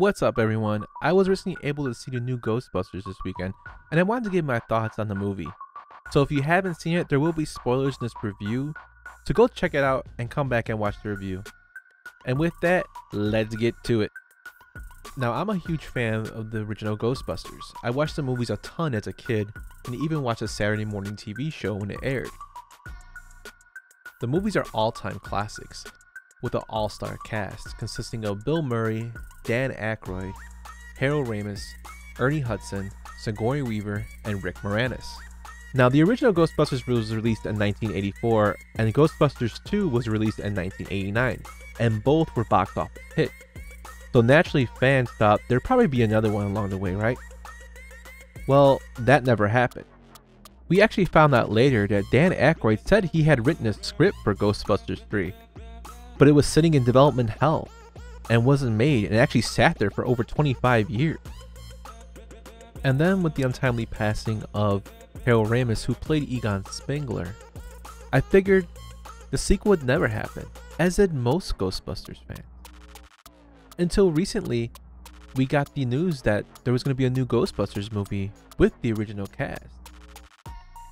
What's up everyone? I was recently able to see the new Ghostbusters this weekend and I wanted to give my thoughts on the movie. So if you haven't seen it, there will be spoilers in this review, so go check it out and come back and watch the review. And with that, let's get to it. Now I'm a huge fan of the original Ghostbusters. I watched the movies a ton as a kid and even watched a Saturday morning TV show when it aired. The movies are all-time classics, with an all-star cast consisting of Bill Murray, Dan Aykroyd, Harold Ramis, Ernie Hudson, Sigourney Weaver, and Rick Moranis. Now, the original Ghostbusters was released in 1984, and Ghostbusters 2 was released in 1989, and both were box office hits. So naturally, fans thought there'd probably be another one along the way, right? Well, that never happened. We actually found out later that Dan Aykroyd said he had written a script for Ghostbusters 3, but it was sitting in development hell and wasn't made and actually sat there for over 25 years. And then with the untimely passing of Harold Ramis who played Egon Spengler, I figured the sequel would never happen, as did most Ghostbusters fans. Until recently, we got the news that there was going to be a new Ghostbusters movie with the original cast.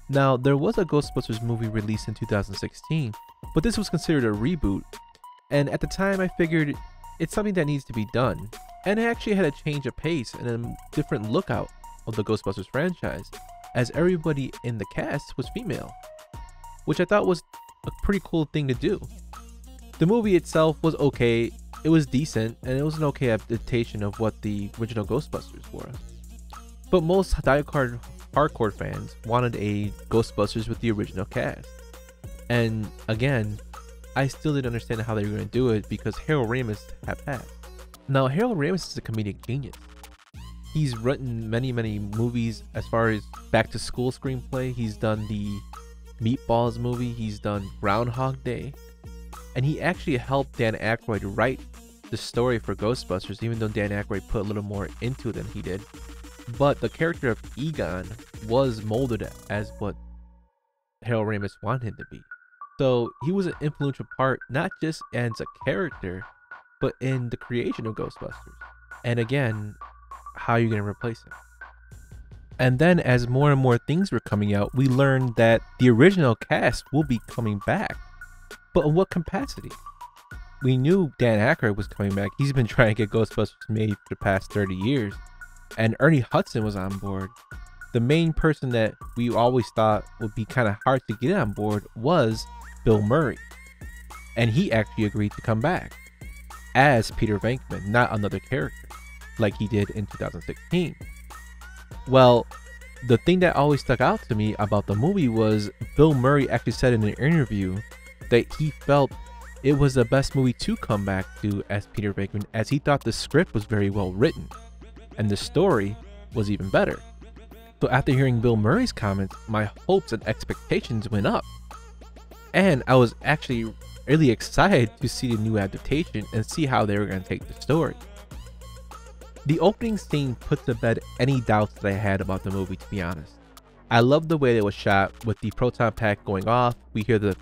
Now, there was a Ghostbusters movie released in 2016, but this was considered a reboot and at the time, I figured it's something that needs to be done. And it actually had a change of pace and a different lookout of the Ghostbusters franchise, as everybody in the cast was female, which I thought was a pretty cool thing to do. The movie itself was okay, it was decent, and it was an okay adaptation of what the original Ghostbusters were. But most diehard hardcore fans wanted a Ghostbusters with the original cast. And again, I still didn't understand how they were going to do it because Harold Ramis had passed. Now, Harold Ramis is a comedic genius. He's written many, many movies as far as back to school screenplay. He's done the Meatballs movie, he's done Groundhog Day, and he actually helped Dan Aykroyd write the story for Ghostbusters, even though Dan Aykroyd put a little more into it than he did. But the character of Egon was molded as what Harold Ramis wanted him to be. So he was an influential part, not just as a character, but in the creation of Ghostbusters. And again, how are you going to replace him? And then as more and more things were coming out, we learned that the original cast will be coming back. But in what capacity? We knew Dan Aykroyd was coming back. He's been trying to get Ghostbusters made for the past 30 years. And Ernie Hudson was on board. The main person that we always thought would be kind of hard to get on board was Bill Murray. And he actually agreed to come back as Peter Venkman, not another character, like he did in 2016. Well, the thing that always stuck out to me about the movie was Bill Murray actually said in an interview that he felt it was the best movie to come back to as Peter Venkman, as he thought the script was very well written and the story was even better. So after hearing Bill Murray's comments, my hopes and expectations went up. And I was actually really excited to see the new adaptation and see how they were going to take the story. The opening scene put to bed any doubts that I had about the movie, to be honest. I love the way it was shot with the proton pack going off. We hear the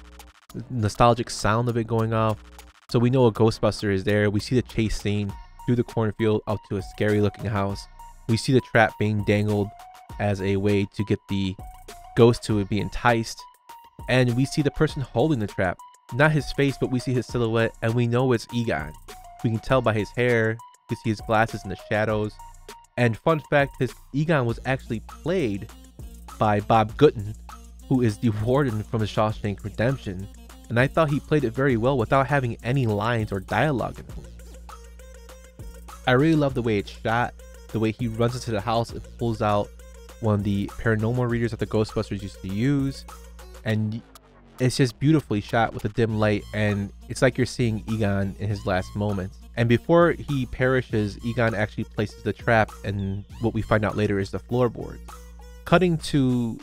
nostalgic sound of it going off. So we know a Ghostbuster is there. We see the chase scene through the cornfield up to a scary looking house. We see the trap being dangled as a way to get the ghost to be enticed and we see the person holding the trap. Not his face, but we see his silhouette, and we know it's Egon. We can tell by his hair, we see his glasses in the shadows. And fun fact, his Egon was actually played by Bob Gunton, who is the warden from the Shawshank Redemption. And I thought he played it very well without having any lines or dialogue in it. I really love the way it's shot, the way he runs into the house and pulls out one of the paranormal readers that the Ghostbusters used to use and it's just beautifully shot with a dim light and it's like you're seeing Egon in his last moments. And before he perishes, Egon actually places the trap and what we find out later is the floorboard. Cutting to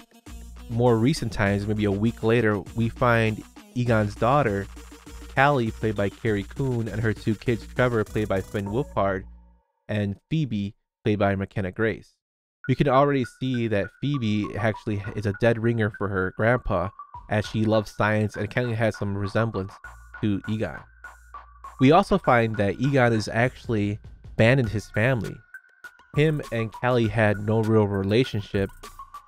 more recent times, maybe a week later, we find Egon's daughter, Callie, played by Carrie Coon, and her two kids, Trevor, played by Finn Wolfhard, and Phoebe, played by McKenna Grace we can already see that Phoebe actually is a dead ringer for her grandpa as she loves science and kind of has some resemblance to Egon. We also find that Egon is actually abandoned his family. Him and Callie had no real relationship,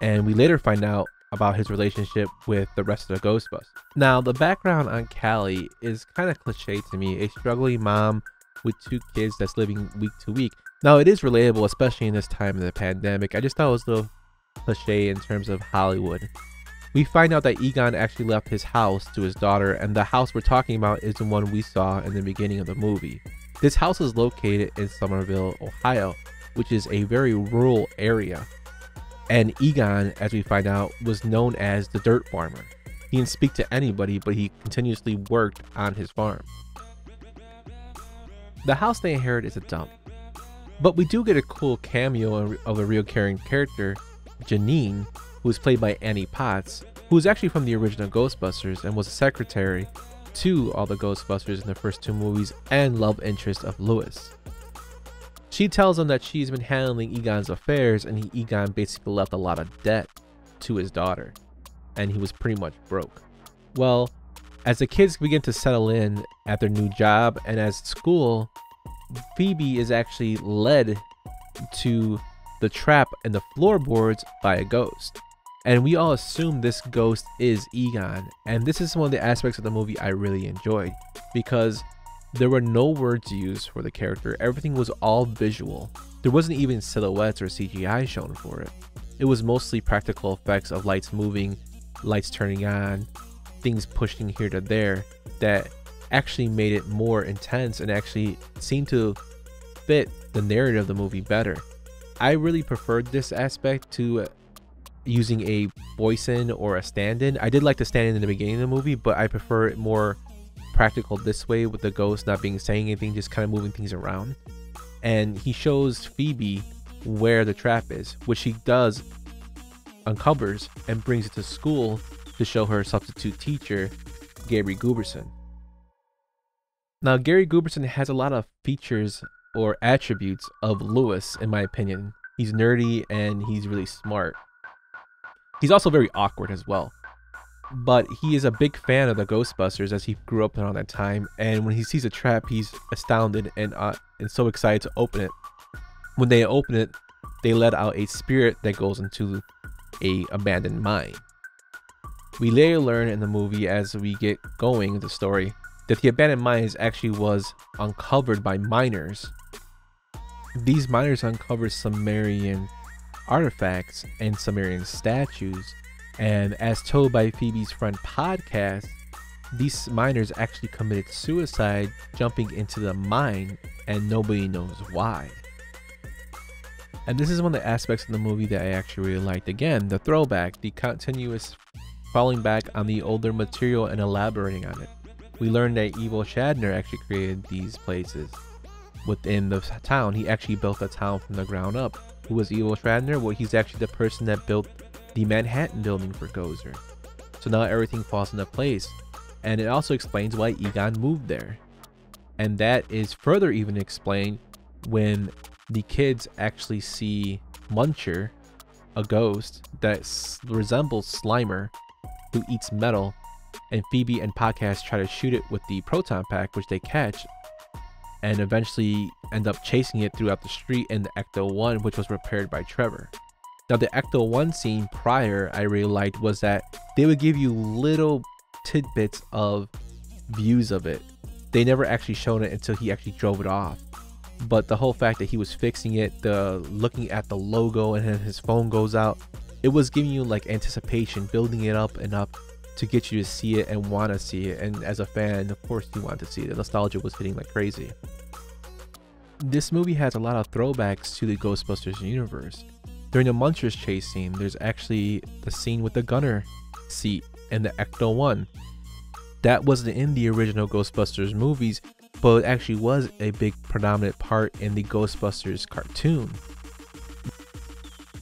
and we later find out about his relationship with the rest of the Ghostbusters. Now, the background on Callie is kind of cliche to me a struggling mom with two kids that's living week to week. Now, it is relatable, especially in this time of the pandemic. I just thought it was a little cliche in terms of Hollywood. We find out that Egon actually left his house to his daughter, and the house we're talking about is the one we saw in the beginning of the movie. This house is located in Summerville, Ohio, which is a very rural area. And Egon, as we find out, was known as the dirt farmer. He didn't speak to anybody, but he continuously worked on his farm. The house they inherit is a dump. But we do get a cool cameo of a real caring character, Janine, who is played by Annie Potts, who is actually from the original Ghostbusters and was a secretary to all the Ghostbusters in the first two movies and love interest of Louis. She tells him that she's been handling Egon's affairs and he, Egon basically left a lot of debt to his daughter and he was pretty much broke. Well, as the kids begin to settle in at their new job and as school, Phoebe is actually led to the trap in the floorboards by a ghost. And we all assume this ghost is Egon. And this is one of the aspects of the movie I really enjoyed because there were no words used for the character, everything was all visual. There wasn't even silhouettes or CGI shown for it. It was mostly practical effects of lights moving, lights turning on, things pushing here to there that actually made it more intense and actually seemed to fit the narrative of the movie better. I really preferred this aspect to using a voice in or a stand in. I did like the stand in in the beginning of the movie, but I prefer it more practical this way with the ghost not being saying anything, just kind of moving things around. And he shows Phoebe where the trap is, which she does uncovers and brings it to school to show her substitute teacher, Gary Grooberson. Now, Gary Grooberson has a lot of features or attributes of Louis, in my opinion. He's nerdy and he's really smart. He's also very awkward as well but he is a big fan of the Ghostbusters as he grew up around that time. And when he sees a trap, he's astounded and uh, and so excited to open it. When they open it, they let out a spirit that goes into a abandoned mine. We later learn in the movie as we get going the story that the abandoned mines actually was uncovered by miners. These miners uncovered Sumerian artifacts and Sumerian statues and as told by Phoebe's friend podcast, these miners actually committed suicide jumping into the mine and nobody knows why. And this is one of the aspects of the movie that I actually really liked. Again, the throwback, the continuous falling back on the older material and elaborating on it. We learned that Ivo Shandor actually created these places within the town. He actually built the town from the ground up. Who was Ivo Shandor? Well, he's actually the person that built the Manhattan building for Gozer. So now everything falls into place. And it also explains why Egon moved there. And that is further even explained when the kids actually see Muncher, a ghost that resembles Slimer, who eats metal, and Phoebe and Podcast try to shoot it with the proton pack, which they catch, and eventually end up chasing it throughout the street in the Ecto 1, which was repaired by Trevor. Now, the Ecto 1 scene prior I really liked was that they would give you little tidbits of views of it. They never actually showed it until he actually drove it off. But the whole fact that he was fixing it, the looking at the logo and then his phone goes out, it was giving you like anticipation, building it up and up to get you to see it and want to see it. And as a fan, of course, you want to see it. The nostalgia was hitting like crazy. This movie has a lot of throwbacks to the Ghostbusters universe. During the Munchers chase scene, there's actually the scene with the gunner seat and the Ecto 1. That wasn't in the original Ghostbusters movies, but it actually was a big predominant part in the Ghostbusters cartoon.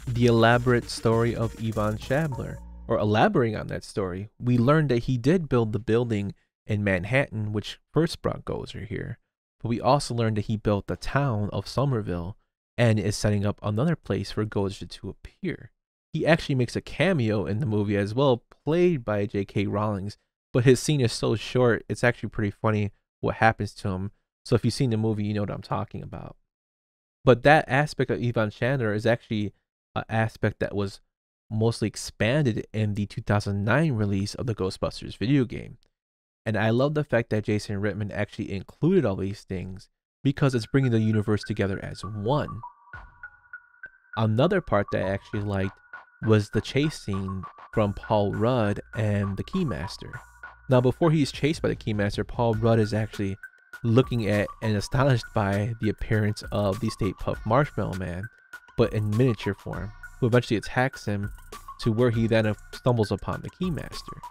The elaborate story of Egon Shatner, or elaborating on that story, we learned that he did build the building in Manhattan, which first brought Gozer here. But we also learned that he built the town of Summerville and is setting up another place for Gozer to appear. He actually makes a cameo in the movie as well, played by J.K. Rowlings, but his scene is so short, it's actually pretty funny what happens to him. So if you've seen the movie, you know what I'm talking about. But that aspect of Ivo Shandor is actually an aspect that was mostly expanded in the 2009 release of the Ghostbusters video game. And I love the fact that Jason Reitman actually included all these things because it's bringing the universe together as one. Another part that I actually liked was the chase scene from Paul Rudd and the Keymaster. Now, before he's chased by the Keymaster, Paul Rudd is actually looking at and astonished by the appearance of the Stay Puft Marshmallow Man, but in miniature form, who eventually attacks him to where he then stumbles upon the Keymaster.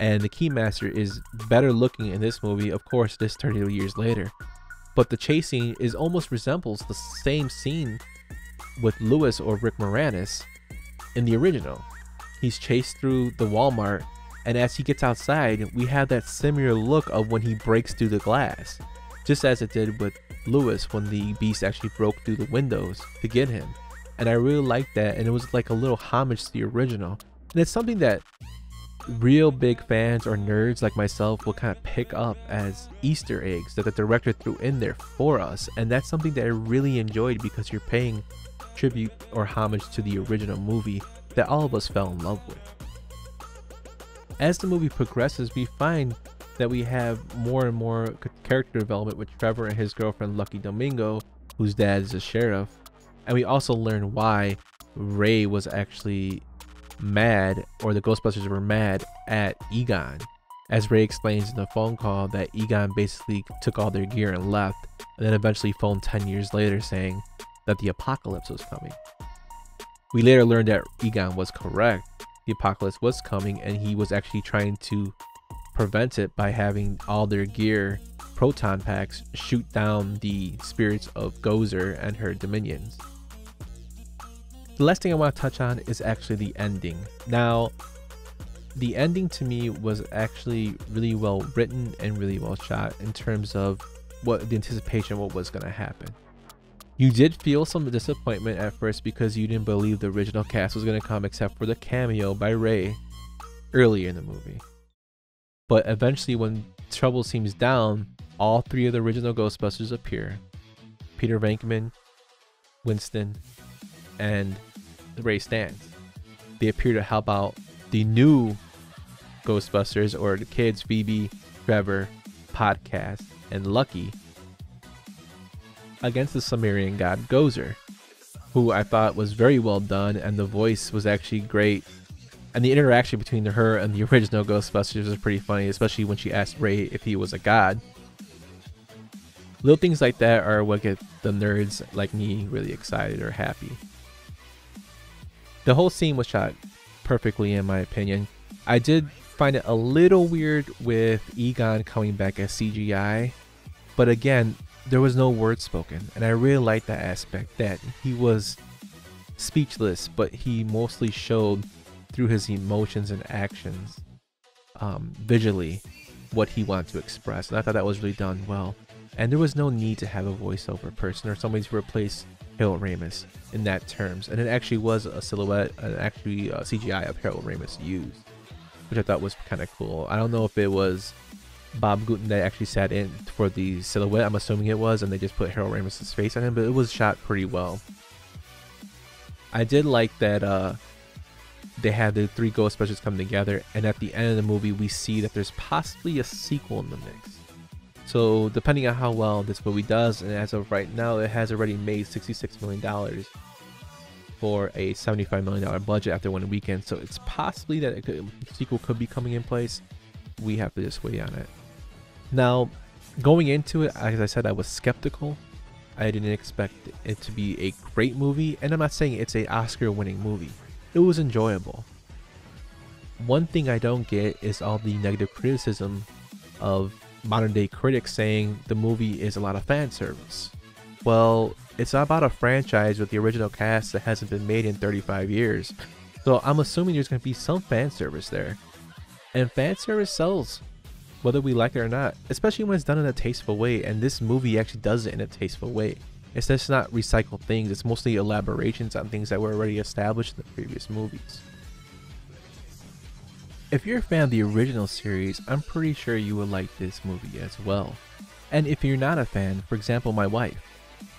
And the Keymaster is better looking in this movie, of course, this 30 years later. But the chase scene is almost resembles the same scene with Louis or Rick Moranis in the original. He's chased through the Walmart and as he gets outside, we have that similar look of when he breaks through the glass, just as it did with Louis when the beast actually broke through the windows to get him. And I really liked that, and it was like a little homage to the original. And it's something that real big fans or nerds like myself will kind of pick up as Easter eggs that the director threw in there for us. And that's something that I really enjoyed because you're paying tribute or homage to the original movie that all of us fell in love with as the movie progresses, we find that we have more and more character development with Trevor and his girlfriend Lucky Domingo, whose dad is a sheriff. And we also learn why Ray was actually mad, or the Ghostbusters were mad at Egon. As Ray explains in the phone call, that Egon basically took all their gear and left, and then eventually phoned 10 years later saying that the apocalypse was coming. We later learned that Egon was correct, the apocalypse was coming and he was actually trying to prevent it by having all their gear proton packs shoot down the spirits of Gozer and her dominions. The last thing I want to touch on is actually the ending. Now, the ending to me was actually really well written and really well shot in terms of what the anticipation of what was going to happen. You did feel some disappointment at first because you didn't believe the original cast was going to come except for the cameo by Ray earlier in the movie. But eventually, when trouble seems down, all three of the original Ghostbusters appear Peter Venkman, Winston, and Ray Stantz. They appear to help out the new Ghostbusters or the kids, Phoebe, Trevor, Podcast, and Lucky against the Sumerian god Gozer, who I thought was very well done, and the voice was actually great. And the interaction between her and the original Ghostbusters was pretty funny, especially when she asked Ray if he was a god. Little things like that are what get the nerds like me really excited or happy. The whole scene was shot perfectly, in my opinion. I did find it a little weird with Egon coming back as CGI, but again, there was no word spoken, and I really liked that aspect that he was speechless, but he mostly showed through his emotions and actions um, visually what he wanted to express, and I thought that was really done well. And there was no need to have a voiceover person or somebody to replace Harold Ramis in that terms, and it actually was a silhouette, an actually a CGI of Harold Ramis used, which I thought was kind of cool. I don't know if it was Bob Gunton that actually sat in for the silhouette. I'm assuming it was, and they just put Harold Ramis' face on him, but it was shot pretty well. I did like that uh, they had the three ghost Ghostbusters come together, and at the end of the movie, we see that there's possibly a sequel in the mix. So, depending on how well this movie does, and as of right now, it has already made $66 million for a $75 million budget after one weekend. So, it's possibly that a sequel could be coming in place. We have to just wait on it. Now, going into it, as I said, I was skeptical. I didn't expect it to be a great movie, and I'm not saying it's a Oscar-winning movie. It was enjoyable. One thing I don't get is all the negative criticism of modern day critics saying the movie is a lot of fan service. Well, it's about a franchise with the original cast that hasn't been made in 35 years. So I'm assuming there's going to be some fan service there. And fan service sells whether we like it or not, especially when it's done in a tasteful way. And this movie actually does it in a tasteful way. It's just not recycled things, it's mostly elaborations on things that were already established in the previous movies. If you're a fan of the original series, I'm pretty sure you will like this movie as well. And if you're not a fan, for example my wife,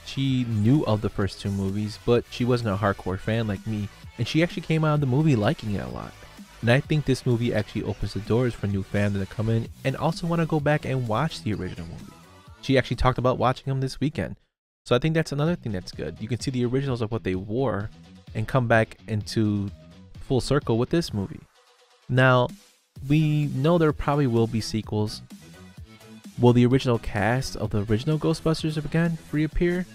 she knew of the first two movies, but she wasn't a hardcore fan like me, and she actually came out of the movie liking it a lot. And I think this movie actually opens the doors for new fans to come in and also want to go back and watch the original movie. She actually talked about watching them this weekend. So I think that's another thing that's good. You can see the originals of what they wore and come back into full circle with this movie. Now, we know there probably will be sequels. Will the original cast of the original Ghostbusters again reappear?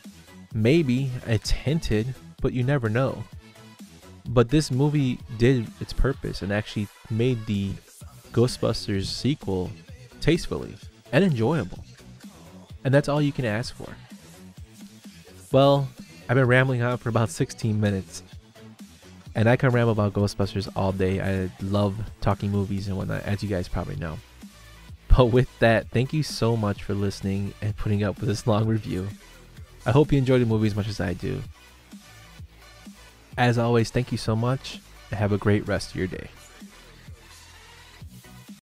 Maybe. It's hinted, but you never know. But this movie did its purpose and actually made the Ghostbusters sequel tastefully and enjoyable. And that's all you can ask for. Well, I've been rambling on for about 16 minutes. And I can ramble about Ghostbusters all day. I love talking movies and whatnot, as you guys probably know. But with that, thank you so much for listening and putting up with this long review. I hope you enjoyed the movie as much as I do. As always, thank you so much and have a great rest of your day.